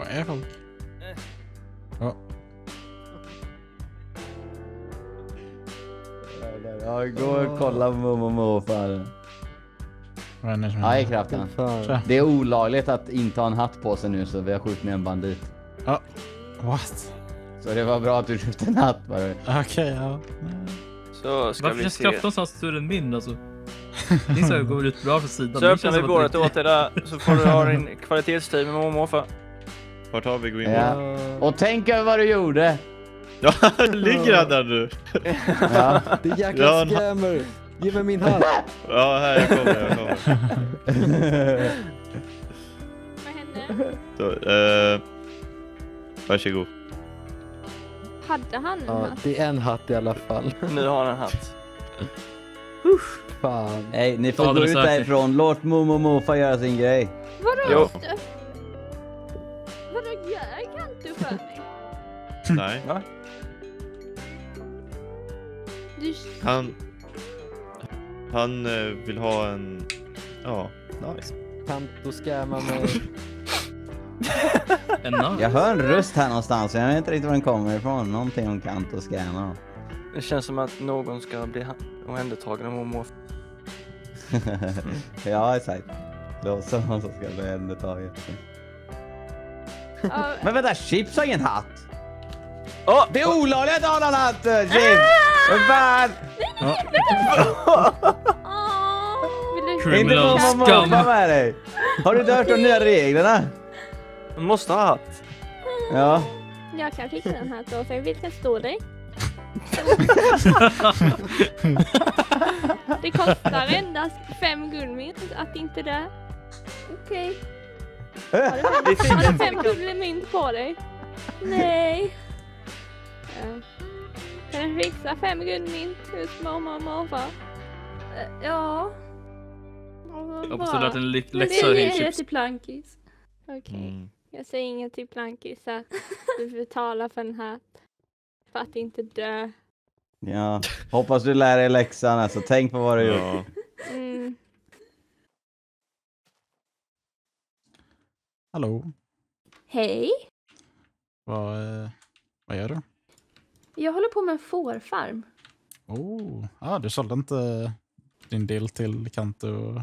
Vad är folk? Ja. Ja, gå och kolla mormor och morfar. Vad är det som Ja, i kraften. Det är olagligt att inte ha en hatt på sig nu så vi har skjutit ner en bandit. Ja. What? Så det var bra att du köpte en hatt bara. Okej, ja. Så ska Varför vi känns se. kraften så större än min alltså? Din så här går ut bra för sidan. Så Min öppnar känns vi som att det- åt dig där så får du ha din kvalitetstid med mormor och morfar. Vart har vi Greenwood? Ja. Och tänk över vad du gjorde. Ja, ligger han där nu? Ja. Det är jäkla Ja, scammer! Ge mig min hatt! Ja, här jag kommer, jag kommer. Vad hände? Så, eh, varsågod. Hade han en Ja, hatt? det är en hatt i alla fall. Nu har han en hatt. Fan. Nej, ni får gå ut därifrån. Låt mormor och morfar göra sin grej. Vadå? Jo. Nej, Du... han... Han eh, vill ha en... Ja, nice. Kanto scammar mig. En natt. Jag hör en röst här någonstans. Jag vet inte riktigt var den kommer ifrån. Någonting om kant och scanner. Det känns som att någon ska bli omhändertagen av mormor. ja, exakt. Då så någon som ska bli omhändertagen. Men vänta, Chips har ingen hatt! Åh! Det är olagligt att ha någon eh, Chips! Vad fan! åh, vill du... Inte Criminal mormor och morfar scum. med dig! Har du inte hört de nya reglerna? Man måste ha hatt. Ja. Jag kan fixa en hatt då, för vilken står det? Det kostar endast fem guldmynt att inte det. Okej. Har du fem, har du fem guldmynt på dig? Nej. Ja. Kan du fixa fem guldmynt hos mormor och morfar? Eh, Ja. Ja, Jag hoppas du lät en läxa det är chips. till plankis. Okej. Mm. Jag säger inget till plankis att du betalar för en hatt. För att inte dö. ja. Hoppas du lär dig läxan alltså. Tänk på vad du gjort. Ja. Mm. Hallå? Hej. Vad, eh, vad gör du? Jag håller på med en fårfarm. Oh, ah, du sålde inte din del till Kanto?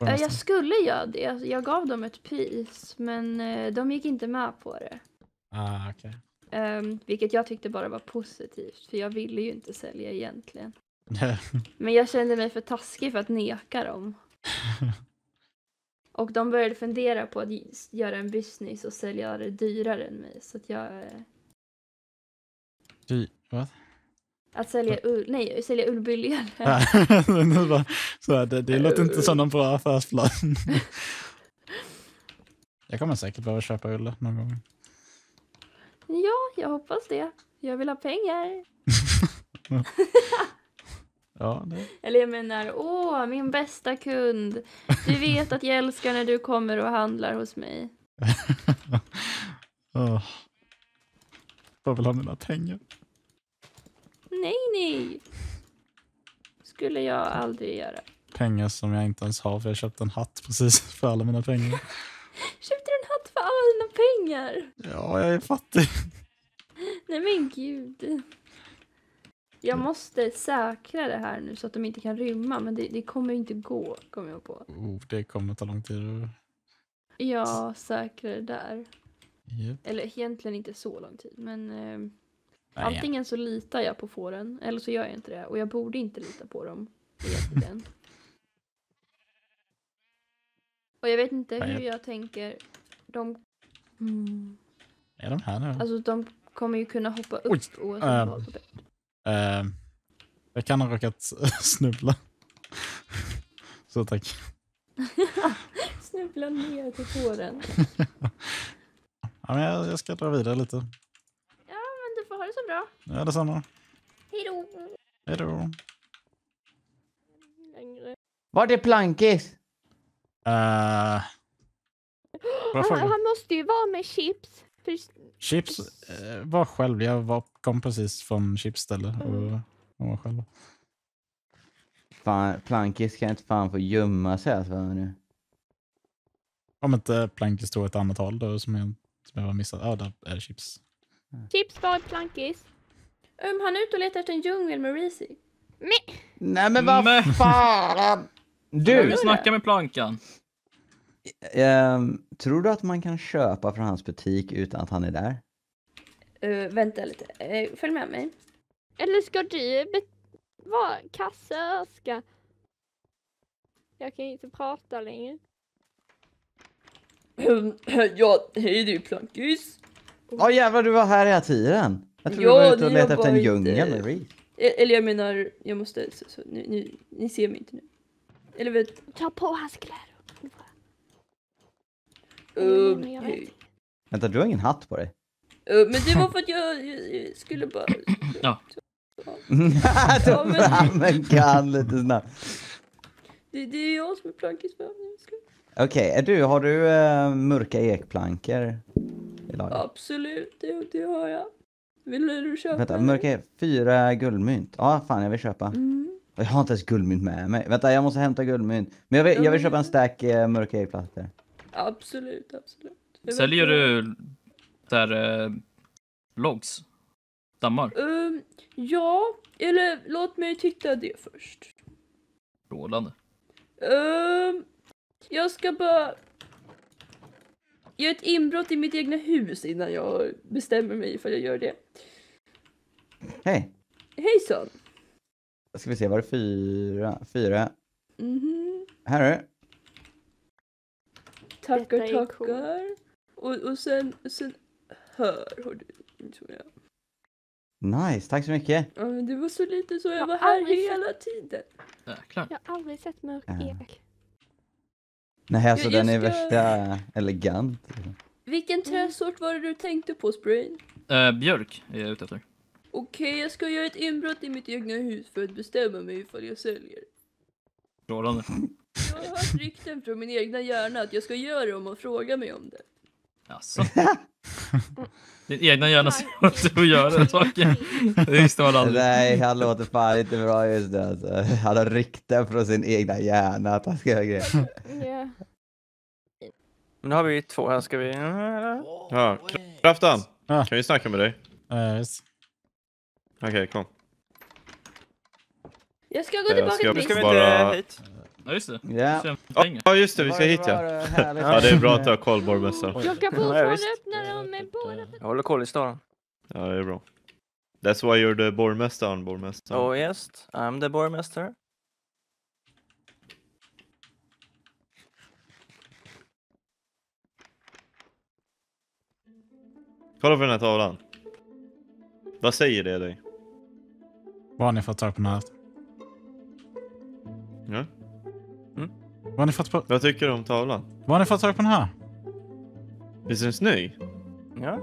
Eh? Jag skulle göra det. Alltså, Jag gav dem ett pris, men eh, de gick inte med på det. Ah, okej. Ehm, vilket jag tyckte bara var positivt, för jag ville ju inte sälja egentligen. Okay. Men jag kände mig för taskig för att neka dem. Och de började fundera på att göra en business och sälja det dyrare än mig. Så att jag... Fy, vad? Att sälja ull, nej, sälja ull billigare. Nu bara, så här, det, det låter inte som någon bra affärsplan. Jag kommer säkert behöva köpa ull någon gång. Ja, jag hoppas det. Jag vill ha pengar. Ja, det... Eller jag menar, åh, min bästa kund. Du vet att jag älskar när du kommer och handlar hos mig. oh. Jag vill ha mina pengar. Nej, nej. Skulle jag aldrig göra. Pengar som jag inte ens har för jag köpte en hatt precis för alla mina pengar. Köpte du en hatt för alla dina pengar? Ja, jag är fattig. Nej men gud. Jag måste säkra det här nu så att de inte kan rymma, men det, det kommer inte gå, kommer jag på. Oh, det kommer ta lång tid. Ja, säkra det där. Japp. Eller egentligen inte så lång tid, men eh, antingen så litar jag på fåren, eller så gör jag inte det. Och jag borde inte lita på dem egentligen. Och jag vet inte hur jag- tänker. De, mm, Är de här nu? alltså de kommer ju kunna hoppa Oj, upp oavsett ehm. vad. Eh, jag kan ha råkat snubbla. Så tack. Snubbla ner till fåren. Ja, men jag, jag ska dra vidare lite. Bra. Ja, detsamma. Hej då. Hej då. Längre. Vart är Plankis? Uh, Han, han måste ju vara med chips. För Chips eh, var själv. Jag var, kom precis från chipsställe Mm. och, och var själv. Fan, Plankis kan inte fan få gömma sig alltså nu. Om inte Planky står åt ett annat håll då som jag Som jag missat. Ja, där är chips. Chips var plankis. Um, han är ute och letar efter en djungel med Reezy. Nej men vad Men- fan! Du snacka med Plankan. ehm, tror du att man kan köpa från hans butik utan att han är där? Uh, vänta lite, uh, följ med mig. Eller ska du vara kassörska? Jag kan inte prata längre. ja, hej du Plankis. Ja jävlar du var här hela tiden! Jag trodde Ja, du var ute och letade efter en djungel inte- med Reese. E- Eller jag menar, jag måste, så, så, ni, ni, ni ser mig inte nu. Eller vet, Ta på hans kläder. um, jag vet. Vänta, du har ingen hatt på dig? Uh, men det var för att jag, jag, jag skulle bara... Ja. Ta men- fram en kan lite snabbt. Det, det är jag som är Plankis ska- Okej, är du, har du eh, mörka ekplankor i laget? Absolut, det, det har jag. Vill du köpa? Vänta, mörka ek, fyra guldmynt. Ja, fan jag vill köpa. Mm. Jag har inte ens guldmynt med mig. Vänta, jag måste hämta guldmynt. Men jag vill, jag vill köpa en stack eh, mörka ekplankor. Absolut, absolut. Jag Säljer du där eh, logs? Dammar? Um, ja, eller låt mig titta det först. Strålande. Um, jag ska bara göra ett inbrott i mitt egna hus innan jag bestämmer mig ifall jag gör det. Hej! Hejsan! Ska vi se, var det fyra? Fyra. Mhm. Här är det. Tackar, Detta är tackar. Och, och sen, sen här har du, tror jag. Nice, tack så mycket. Ja, men det var så lite så jag Jag var här aldrig sett- hela tiden. Jäklar. Jag har aldrig sett mörk Ja. ek. Nej, alltså Jag- jag den är ska- värsta elegant. Vilken träsort var det du tänkte på, Sprain? Eh, björk är jag ute efter. Okej, jag ska göra ett inbrott i mitt egna hus för att bestämma mig ifall jag säljer. Strålande. Jag har hört rykten från min egna hjärna att jag ska göra det om man frågar mig om det. Jaså? Din egna hjärna säger att du får göra saker. Det visste man aldrig. Nej, han låter fan inte bra just nu alltså. Han har rykten från sin egna hjärna att han ska göra grejer. Ja. Men nu har vi två här, ska vi... Ja, Kraftan! Ja. Kan vi snacka med dig? Uh, yes. Okej, kom. Jag ska gå Eh, tillbaka till Ska vi min... inte Bara- hit? Ja, just det. Ja. Sen Ja, just det, vi ska hit ja. Ja, det är bra att du har koll, borgmästaren. Jag kan fortfarande öppna dem med båda Jag håller koll i staden. Ja, det är bra. That's why you're the borgmästaren, borgmästaren. Oh yes, I'm the borgmästare. Kolla på den här tavlan. Vad säger det dig? Vad har ni fått tag på den här? Ja? Vad har ni fått, på, Vad tycker du om tavlan? vad har ni fått tag på den här? Visst är den snygg? Ja,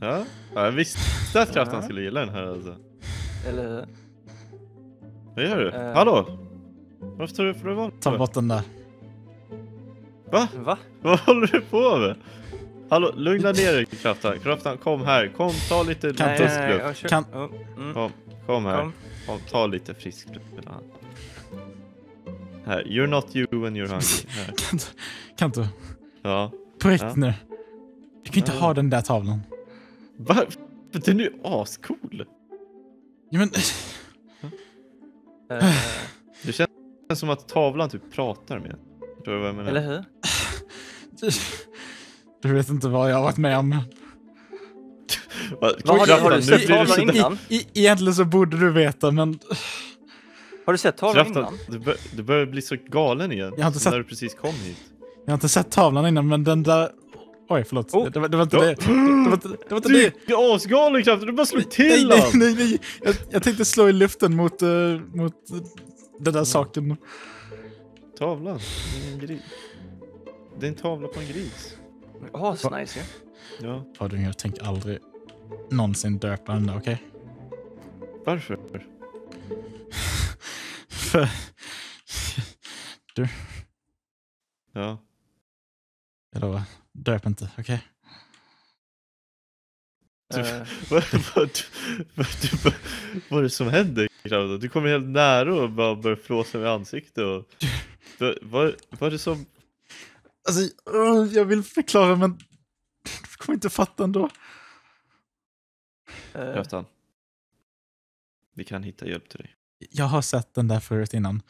Ja, ja jag visste att kraften Ja. skulle gilla den här alltså. eller hur? Vad gör du? Eh. Hallå? Varför tar du för val? Ta bort den där. Va? Va? Vad håller du på med? Hallå, lugna ner dig kraften. Kraften, kom här. Kom, ta lite Kan frisk luft. Kan- Oh, mm, Kom, kom här. Kom. Kom, ta lite frisk luft. Här, you're not you when you're hungry. Kan du, kan du Ja. på riktigt Ja. nu? Du kan inte Ja. ha den där tavlan. Va? Den är ju ascool. Ja, men, eh, Det känns som att tavlan typ pratar med. Förstår du vad jag menar? eller hur? du, du vet inte vad jag har varit med om. Va? Vad har du- har du sett tavlan innan? I, egentligen så borde du veta, men Har du sett tavlan innan? du, bör, du börjar bli så galen igen. Jag har inte sett- När du precis kom hit. jag har inte sett tavlan innan, men den där... Oj, förlåt. Oh. Det, var, det var inte Ja. det. Det var inte det. Var inte Du det. är asgalen Kraften, du bara slog Nej, till nej, han! nej, nej. Jag, jag tänkte slå i luften mot, uh, mot uh, den där saken. Tavlan, det är en gris. Det är en tavla på en gris. Asnice ju. Ja, Fadung, jag tänker aldrig någonsin döpa den där, okej? varför? För... Ja. Jag lovar, döp inte, okej? Typ. Eh, Vad, vad, vad, vad, vad är det som händer? Du kommer helt nära och bara börjar flåsa med ansiktet och... Vad, vad, vad är det som... Alltså, jag vill förklara, men... Du kommer inte fatta ändå. Eh, Kraftan. Vi kan hitta hjälp till dig. Jag har sett den där förut innan.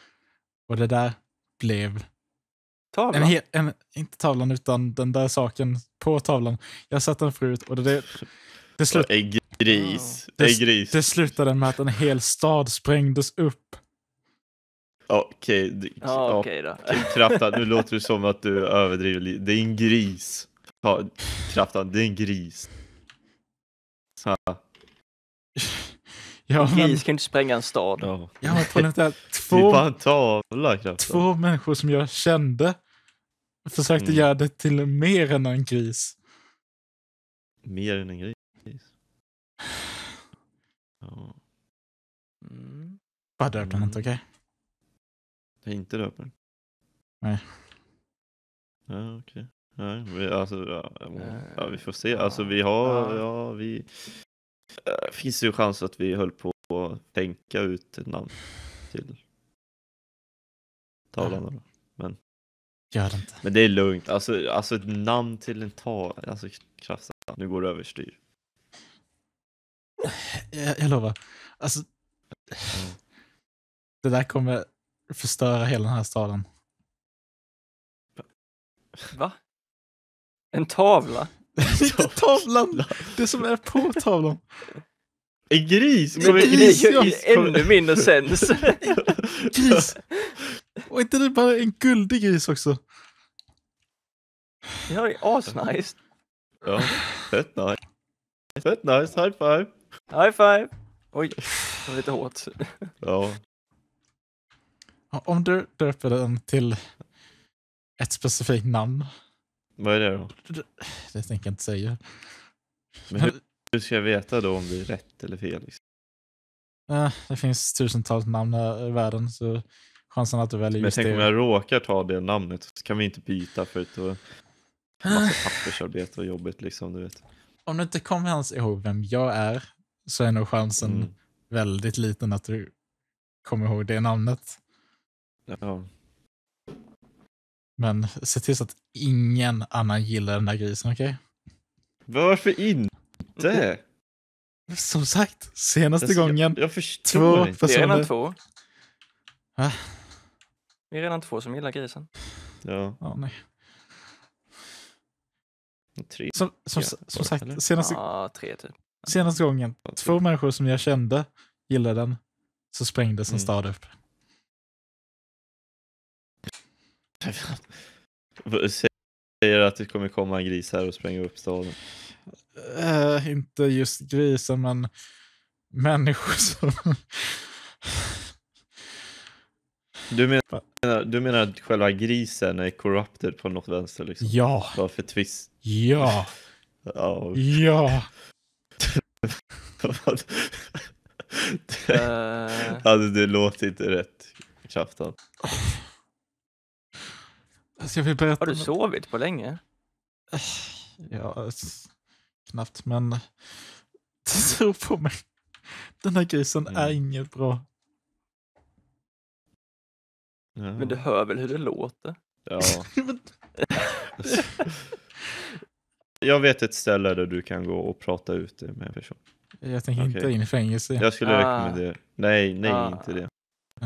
Och det där blev tavla. en, hel, en inte tavlan utan den där saken på tavlan. Jag har sett den förut och det, det, det, slut, En gris. Det- En gris. det slutade med att en hel stad sprängdes upp. Okej. det- Ja, okej då. Kraftan, nu låter det som att du överdriver. Det är en gris. Ja, Kraftan, det är en gris. Så, Ja, men, Gris kan inte spränga en stad. ja. ja, men bara två, en tavla, två människor som jag kände försökte Mm. göra det till mer än en gris. Mer än en gris. Ja, Mm. Bara döp den Mm. inte, okej? jag är inte döper. Nej. Ja, okej. Nej, vi, alltså, ja, ja, vi får se. Alltså vi har, ja, vi... Finns det ju chans att vi höll på att tänka ut ett namn till tavlan. då. Gör det inte. Men det är lugnt. Alltså, alltså ett namn till en tavla. Alltså krafsa. Nu går det överstyr. Jag, jag lovar. Alltså, det där kommer förstöra hela den här staden. Va? En tavla? Inte tavlan! Det som är på tavlan. En gris! Kommer en gris? gör ju ännu mindre sens. Gris! Och inte det bara en guldig gris också? Ja, det är asnice. Ja, fett nice. Fett nice, high five. High five! Oj, det var lite hårt. Ja, Om du döper den till ett specifikt namn, vad är det då? det tänker jag inte säga. Men hur, hur ska jag veta då om det är rätt eller fel? Liksom? Eh, det finns tusentals namn här i världen, så chansen att du väljer Men just tänk om jag råkar ta det namnet så kan vi inte byta för var massa pappersarbete och jobbigt liksom, du vet. Om du inte kommer ens ihåg vem jag är, så är nog chansen Mm. väldigt liten att du kommer ihåg det namnet. Ja. Men se till så att ingen annan gillar den där grisen, okej? Varför inte? Som sagt, senaste Jag- gången, Jag, jag förstår två inte. Vi är redan personer... två. Va? Vi är redan två som gillar grisen. Ja, Ja, nej. tre. Som, som, Ja, som eller? sagt, senaste, Ja, tre typ. senaste gången, Ja, två människor som jag kände gillade den, så sprängdes en Mm. stad upp. Säger att det kommer komma en gris här och spränga upp staden. Eh, inte just grisen, men människor som... Du menar, du menar att själva grisen är corrupted på något vänster liksom? ja, Bara för twist? ja, Ja. ja. det, Eh, alltså, det låter inte rätt. Kraftan. Alltså jag vill berätta... har du sovit på länge? Ja, knappt, men tro på mig. Den här grisen är Mm. inget bra. Ja. Men du hör väl hur det låter? ja. Jag vet ett ställe där du kan gå och prata ut det med en person. Jag tänker inte Okej. in i fängelse. Jag skulle Ah. rekommendera. Nej, nej, Ah. inte det.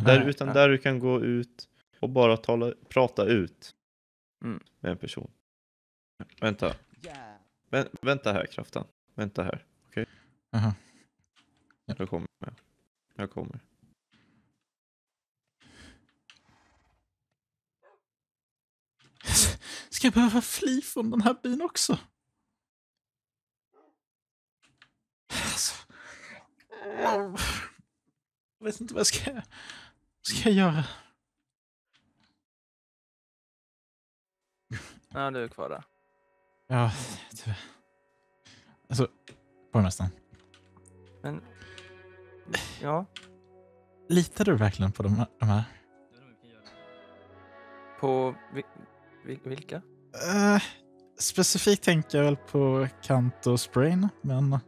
Där, utan Ah. där du kan gå ut och bara tala, prata ut Mm. med en person. Vänta, Vä vänta här kraften. Vänta här. Okej? Aha. Jag kommer. Jag kommer. Ska jag behöva fly från den här byn också? Alltså. Jag vet inte vad jag ska, ska jag göra. Ja, du är kvar där. Ja, tyvärr. Alltså, borgmästaren. Men... Ja, Litar du verkligen på de här? De här? på... Vi, vi, vilka? Eh, specifikt tänker jag väl på Kant och Sprain, men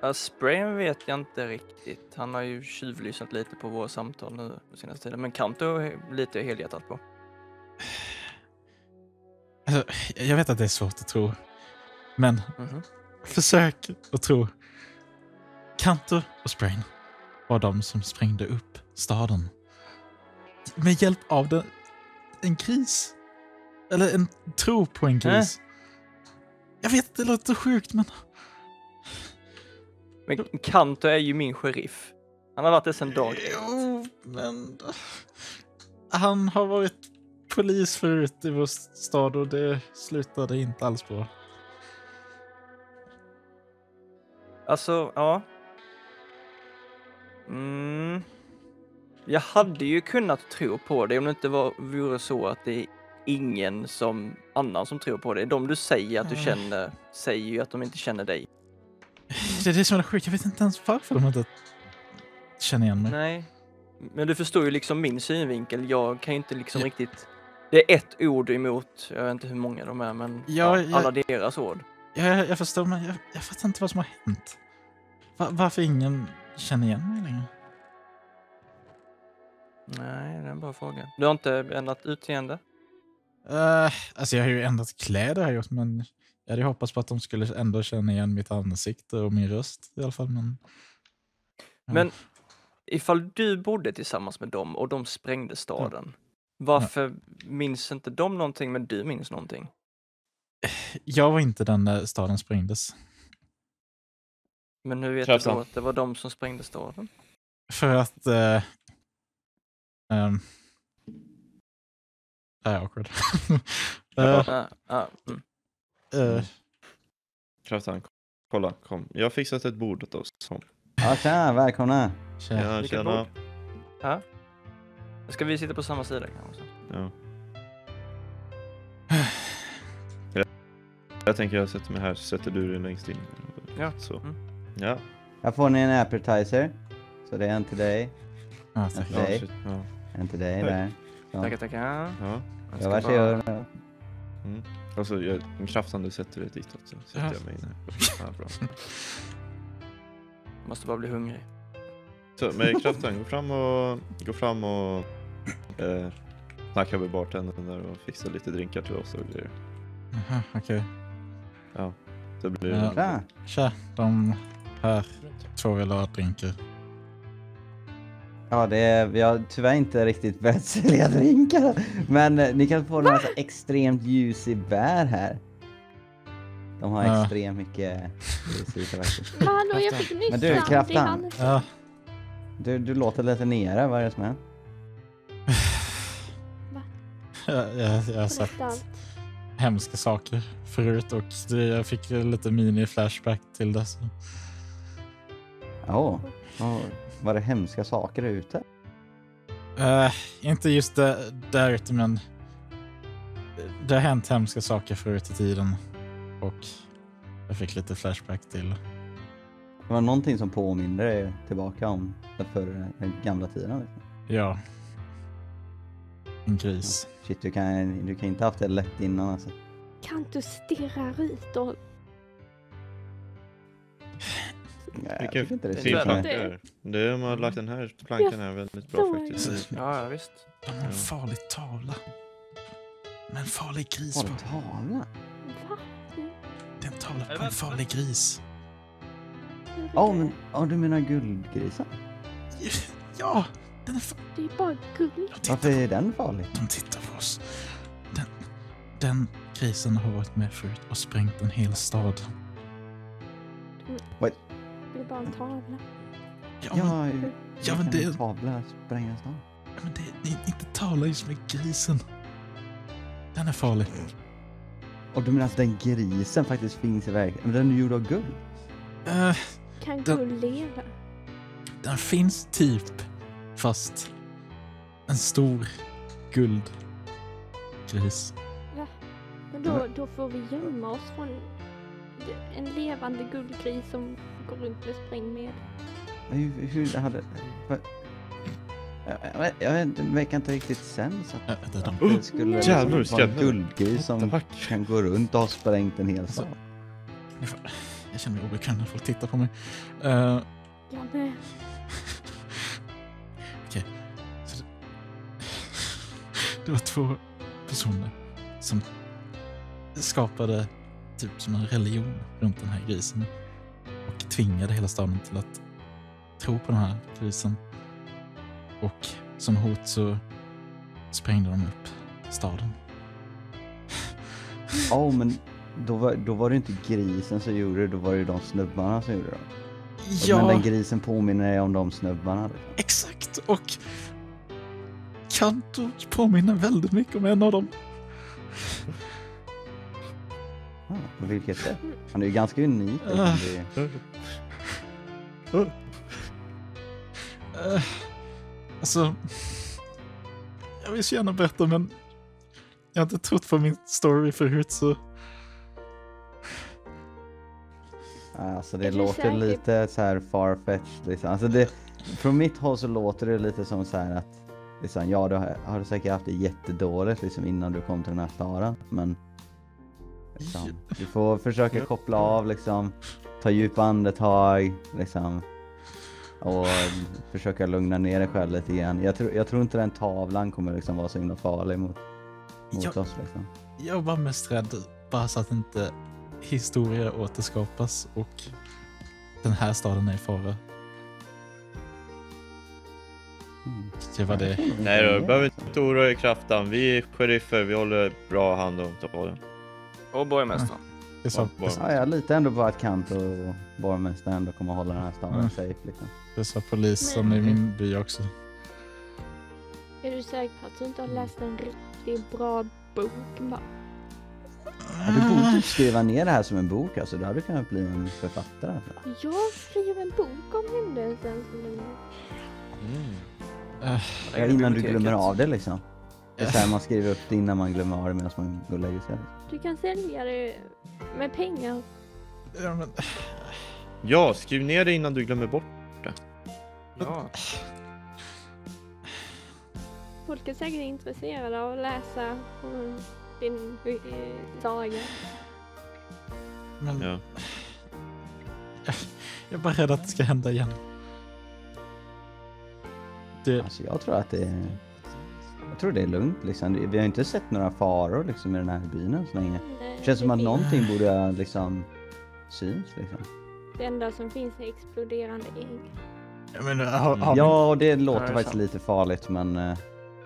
Ja, Sprain vet jag inte riktigt. Han har ju tjuvlyssnat lite på våra samtal nu på senaste tiden. Men Kanto litar jag helhjärtat på. Alltså, jag vet att det är svårt att tro. Men Mhm. försök att tro. Kantor och Sprain var de som sprängde upp staden. Med hjälp av den, en gris. Eller en tro på en gris. Jag vet, det låter sjukt men... Men Kanto är ju min sheriff. Han har varit det sedan dag ett. Jo, men... Han har varit polis förut i vår stad och det slutade inte alls bra. Alltså, ja. Mm. Jag hade ju kunnat tro på det om det inte var, vore så att det är ingen som annan som tror på det. De du säger att du Mm. känner säger ju att de inte känner dig. Det är det som är sjukt. Jag vet inte ens varför de inte känner igen mig. Nej. Men du förstår ju liksom min synvinkel. Jag kan ju inte liksom Ja. riktigt... Det är ett ord emot, jag vet inte hur många de är, men Ja, ja, jag- alla deras ord. Jag, jag förstår, men jag, jag fattar inte vad som har hänt. Va- varför ingen känner igen mig längre? Nej, det är en bra fråga. Du har inte ändrat utseende? Uh, alltså jag har ju ändrat kläder har jag gjort, men jag hade hoppats på att de skulle ändå känna igen mitt ansikte och min röst i alla fall. Men, Ja. Men ifall du bodde tillsammans med dem och de sprängde staden, varför minns inte de någonting men du minns någonting? jag var inte den där staden sprängdes. Men hur vet Kraftan. du då att det var de som sprängde staden? För att... Uh, um, det här är awkward. uh, Ja, ja, mm. uh, Kraftan, kolla, kom. Jag har fixat ett bord åt oss. Kom. Ja, tjena, välkomna. tja. Ja, Vilket tjena. Ska vi sitta på samma sida kanske? Ja. Jag, jag tänker jag sätter mig här, så sätter du dig längst in. Ja. Så. Mm. Ja. Här får ni en appetizer. Så det är en till dig, Nej. shit, ja. en till dig där. Så. Tackar, tackar. ja. Jag Ja, ska varsågod. bara- Alltså, jag, kraftan du sätter dig ditåt så sätter Ja. jag mig in här. Ja, bra. Måste bara bli hungrig. Så med kraften, gå fram och, gå fram och eh, snacka med bartendern där och fixa lite drinkar till oss och grejer. Jaha, Okej. Blir Ja. det... Bra. Tja, de här två vill ha drinkar. Ja, det är, vi har tyvärr inte riktigt börjat sälja drinkar. Men ni kan få en massa extremt juicy bär här. De har Ja. extremt mycket juicy faktiskt. Men hallå, jag fick nyss Men du, han Ja, Du, du låter lite nere, vad är det som är? jag, jag, jag har sett allt. hemska saker förut och det, jag fick lite mini-flashback till det. Så. Åh, oh, var det hemska saker där ute? Eh, inte just det, där ute, men det har hänt hemska saker förut i tiden och jag fick lite flashback till. Det var någonting som påminner dig tillbaka om den förra, den gamla tiden. Liksom. Ja. En gris. Shit, du kan, du kan inte haft det lätt innan alltså. Kan du stirra ut och... Nej, jag tycker inte det är fin planka de har lagt den här plankan här väldigt bra faktiskt. Ja, ja visst. De har en farlig tavla. Med en farlig gris på. du tavla? Va? Det är en tavla på en farlig gris. Ja, men ja, du menar guldgrisen? Ja, den är fa- Det är bara guld. Varför är den farlig? de tittar på oss. Den, den grisen har varit med förut och sprängt en hel stad. Det är bara en tavla. Ja, men, Ja, ja, men det- En tavla sprängas då. men det, det är inte tavla just med grisen. Den är farlig. Och du menar att den grisen faktiskt finns i verkligheten? Men den är gjord av guld? Eh, Kan Den- leva? den finns typ, fast en stor guldgris. Men då, då får vi gömma oss från en levande guldgris som går runt med sprängmedel. Hur, hur hade... För, jag, verkar inte riktigt sens att de, det skulle Jävlar, vara en guldgris som kan gå runt och ha sprängt en hel stad. Jag känner mig obekväm när folk tittar på mig. Eh, Ja, men Okej. Det, det var två personer som skapade typ som en religion runt den här grisen och tvingade hela staden till att tro på den här grisen. Och som hot så sprängde de upp staden. Ja, oh, men då var, då var det inte grisen som gjorde det, då var det ju de snubbarna som gjorde det. Men den grisen påminner dig om de snubbarna. Liksom. exakt. Och Kanto påminner väldigt mycket om en av dem. Ja, på vilket sätt? Han är ju ganska unik. Det, Eh, alltså, jag vill så gärna berätta men jag har inte trott på min story förut så alltså det låter säker? lite så här farfetched liksom. Alltså det, från mitt håll så låter det lite som så här att liksom, ja, du har, har du säkert haft det jättedåligt liksom innan du kom till den här staden, men liksom, du får försöka koppla av liksom, ta djupa andetag liksom och försöka lugna ner dig själv lite grann. Jag, tror jag tror inte den tavlan kommer liksom vara så himla farlig mot, mot Ja. oss liksom. jag var mest rädd bara så att inte historier återskapas och den här staden är i fara. Mm. Det var det. Nej då, du behöver inte oroa dig kraften. Vi är sheriffer, vi håller bra hand om staden. Och borgmästaren. det sa, Bara- Ja, jag litar ändå på att Kanto och borgmästaren ändå kommer hålla den här staden Mm. safe liksom. det sa polisen Men- i min by också. Är du säker på att du inte har läst en riktigt bra bok? Bara, Du borde typ skriva ner det här som en bok alltså, du hade kunnat bli en författare. Alltså. Jag skrev en bok om händelsen som är Eh, Ja, innan du glömmer av det liksom. Det är så här, man skriver upp det innan man glömmer av det medan man går och lägger sig. Du kan sälja det med pengar. ja, men, Ja, skriv ner det innan du glömmer bort. Ja. Folk är säkert intresserade av att läsa mm, din eh, saga. men Ja. jag är bara rädd att det ska hända igen. Det, Alltså jag tror att det är... Jag tror det är lugnt liksom. Vi har inte sett några faror liksom i den här byn än så länge. Nej, Det känns som att finns- någonting borde liksom syns liksom. Det enda som finns är exploderande ägg. jag menar, har, har, Ja, och det låter Ja, det är faktiskt sant. lite farligt men...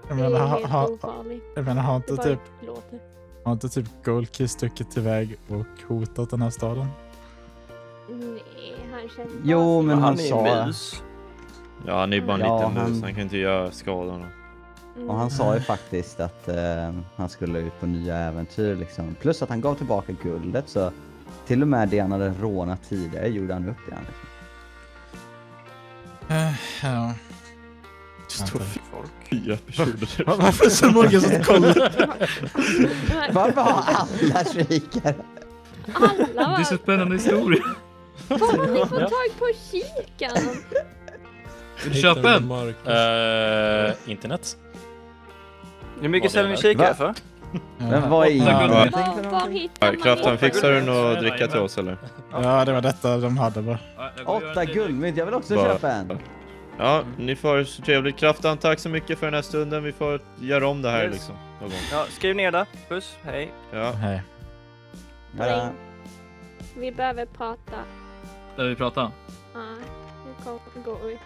jag Det menar, är helt ofarligt. jag menar, har inte typ, låter. har inte typ Goldkey stuckit iväg och hotat den här staden? Nej, han känns Jo, men han är ju sa- mus. Ja, han är ju bara en Ja, liten mus, han- han kan inte göra skador. Mm. Och han sa ju faktiskt att eh, han skulle ut på nya äventyr liksom. Plus att han gav tillbaka guldet så till och med det han hade rånat tidigare gjorde han upp igen. Liksom. Eh, ja. Står Vänta. folk. Fyra personer. Va- Varför är så många som kollar? Varför har alla kikare? Alla Det är så spännande historia. Var har ni fått tag på kikaren? Vill du köpa en? Uh, internet. Hur mycket säljer ni det kikare för? Men vad är hittar Ja, man kraften, det? fixar du något att dricka till oss eller? Ja, det var detta de hade bara. Åtta guldmynt, jag vill också Bara- köpa en. Ja, ni får så trevligt. Kraftan, tack så mycket för den här stunden. Vi får göra om det här Yes. liksom. Någon gång. Ja, skriv ner det. Puss, hej. Ja. Hej. Ja. Vi behöver prata. Där vi pratar. Ja, nu går vi.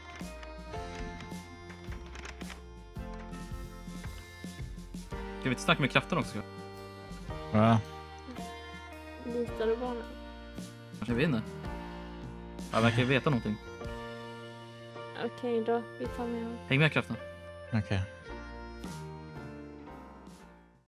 Ska vi inte snacka med kraften också? Ja. Litar du på honom? Kanske vinner? Han verkar veta någonting. Okej då, vi tar med honom. Häng med kraften. Okej.